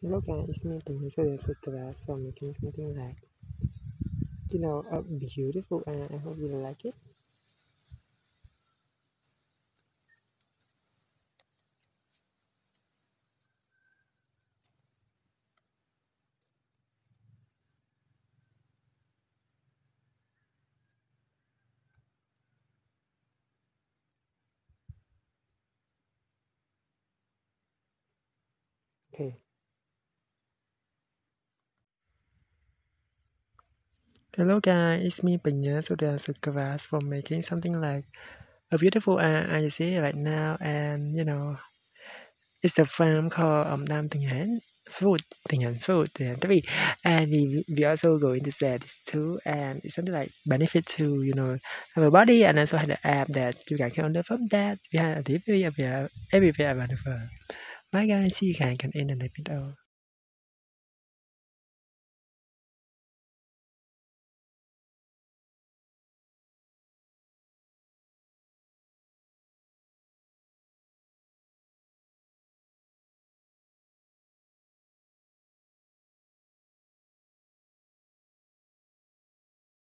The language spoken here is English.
Hello guys, it's me Peninsula Desert Glass for making something like you know a beautiful and I hope you like it. Okay. Hello guys, it's me Penya so there's a glass for making something like a beautiful art I see right now. And you know it's the farm called um, Nam Tình Hán food Tình Hán food Tình Hán three. And we we also going to say this too. And it's something like benefit to you know our body and also have the app that you can get from that. We have a TV everywhere everywhere wonderful bye guys. See you guys end the video